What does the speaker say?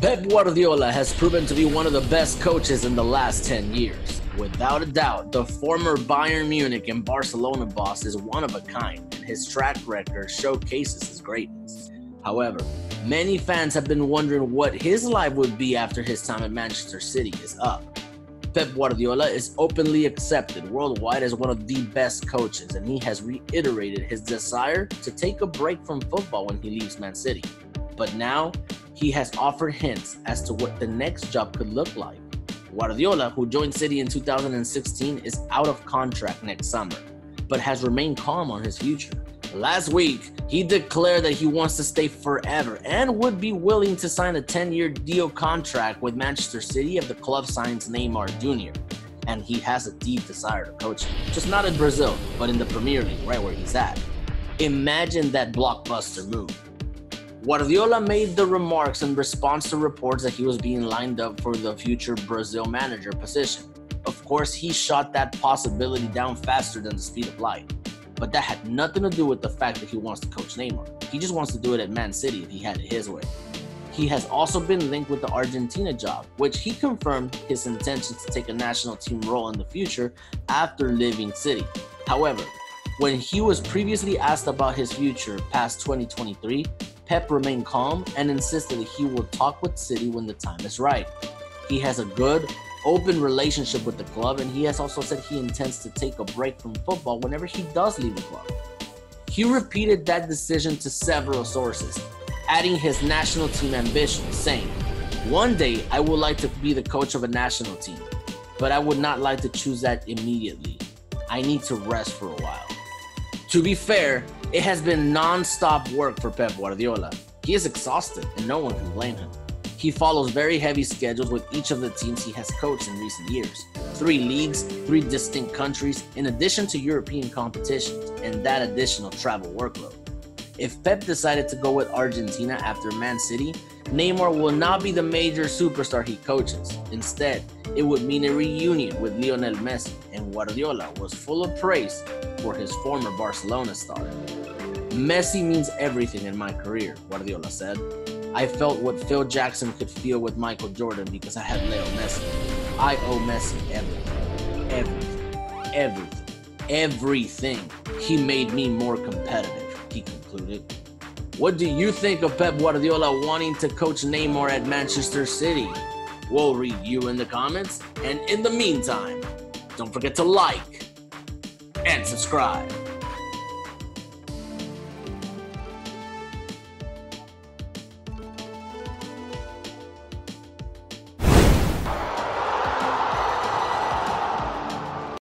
Pep Guardiola has proven to be one of the best coaches in the last 10 years. Without a doubt, the former Bayern Munich and Barcelona boss is one of a kind, and his track record showcases his greatness. However, many fans have been wondering what his life would be after his time at Manchester City is up. Pep Guardiola is openly accepted worldwide as one of the best coaches, and he has reiterated his desire to take a break from football when he leaves Man City. But now, he has offered hints as to what the next job could look like. Guardiola, who joined City in 2016, is out of contract next summer, but has remained calm on his future. Last week, he declared that he wants to stay forever and would be willing to sign a 10 year deal contract with Manchester City if the club signs Neymar Jr. And he has a deep desire to coach him, just not in Brazil, but in the Premier League, right where he's at. Imagine that blockbuster move. Guardiola made the remarks in response to reports that he was being lined up for the future Brazil manager position. Of course, he shot that possibility down faster than the speed of light. But that had nothing to do with the fact that he wants to coach Neymar. He just wants to do it at Man City if he had it his way. He has also been linked with the Argentina job, which he confirmed his intention to take a national team role in the future after leaving City. However, when he was previously asked about his future past 2023, Pep remained calm and insisted that he will talk with City when the time is right. He has a good, open relationship with the club, and he has also said he intends to take a break from football whenever he does leave the club. He repeated that decision to several sources, adding his national team ambition, saying, One day I would like to be the coach of a national team, but I would not like to choose that immediately. I need to rest for a while. To be fair, it has been non stop work for Pep Guardiola. He is exhausted, and no one can blame him. He follows very heavy schedules with each of the teams he has coached in recent years. Three leagues, three distinct countries, in addition to European competitions, and that additional travel workload. If Pep decided to go with Argentina after Man City, Neymar will not be the major superstar he coaches. Instead, it would mean a reunion with Lionel Messi, and Guardiola was full of praise for his former Barcelona star. Messi means everything in my career, Guardiola said. I felt what Phil Jackson could feel with Michael Jordan because I had Leo Messi. I owe Messi everything. Everything. Everything. Everything. He made me more competitive, he concluded. What do you think of Pep Guardiola wanting to coach Neymar at Manchester City? We'll read you in the comments. And in the meantime, don't forget to like and subscribe.